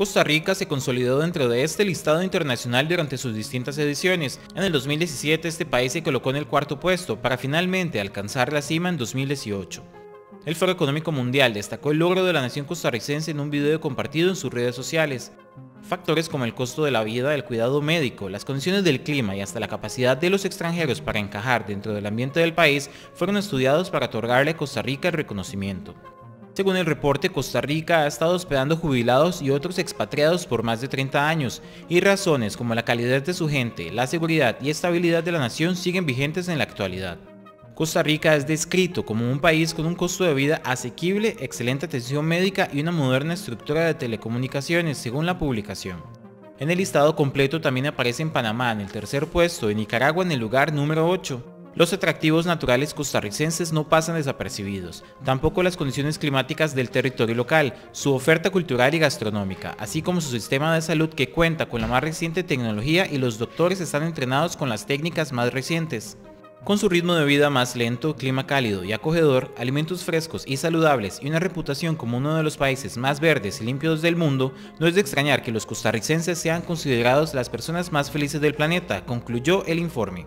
Costa Rica se consolidó dentro de este listado internacional durante sus distintas ediciones. En el 2017 este país se colocó en el cuarto puesto para finalmente alcanzar la cima en 2018. El Foro Económico Mundial destacó el logro de la nación costarricense en un video compartido en sus redes sociales. Factores como el costo de la vida, el cuidado médico, las condiciones del clima y hasta la capacidad de los extranjeros para encajar dentro del ambiente del país fueron estudiados para otorgarle a Costa Rica el reconocimiento. Según el reporte, Costa Rica ha estado hospedando jubilados y otros expatriados por más de 30 años, y razones como la calidad de su gente, la seguridad y estabilidad de la nación siguen vigentes en la actualidad. Costa Rica es descrito como un país con un costo de vida asequible, excelente atención médica y una moderna estructura de telecomunicaciones, según la publicación. En el listado completo también aparece en Panamá en el tercer puesto y Nicaragua en el lugar número 8. Los atractivos naturales costarricenses no pasan desapercibidos, tampoco las condiciones climáticas del territorio local, su oferta cultural y gastronómica, así como su sistema de salud que cuenta con la más reciente tecnología y los doctores están entrenados con las técnicas más recientes. Con su ritmo de vida más lento, clima cálido y acogedor, alimentos frescos y saludables y una reputación como uno de los países más verdes y limpios del mundo, no es de extrañar que los costarricenses sean considerados las personas más felices del planeta, concluyó el informe.